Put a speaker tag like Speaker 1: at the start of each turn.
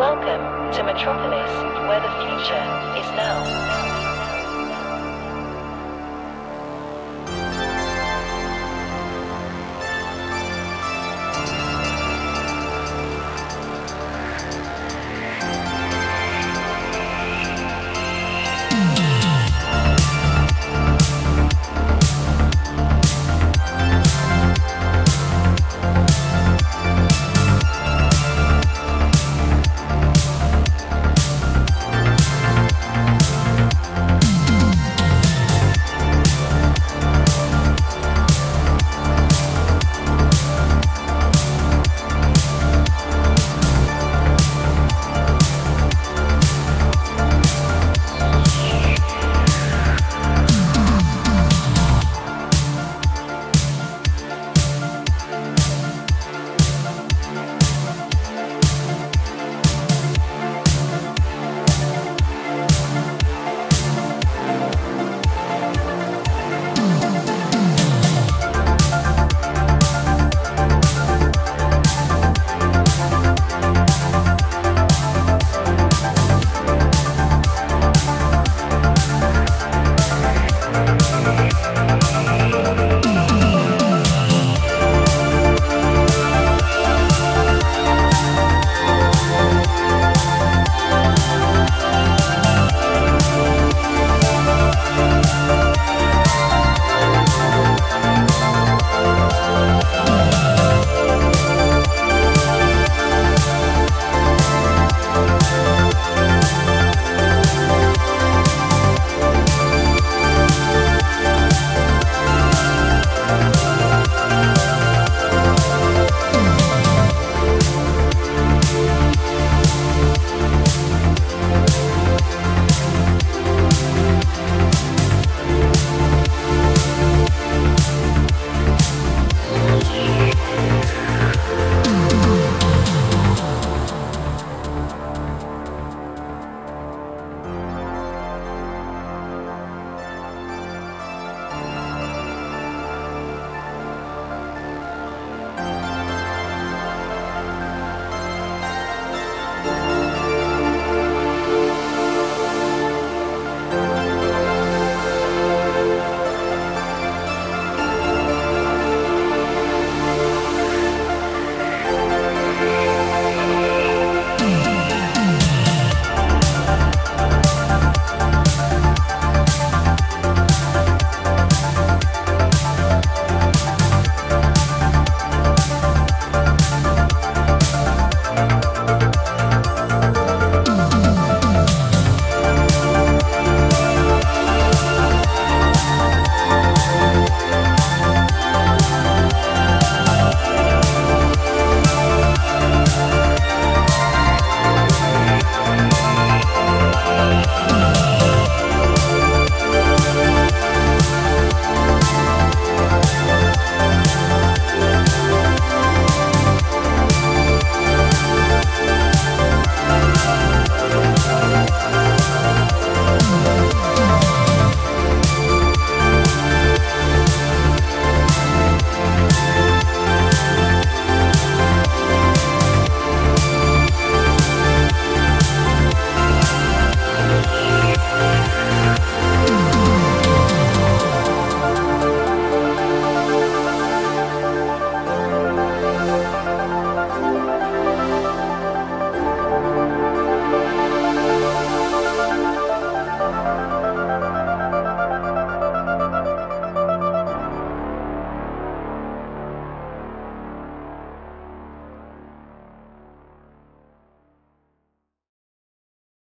Speaker 1: Welcome to Metropolis, where the future is now.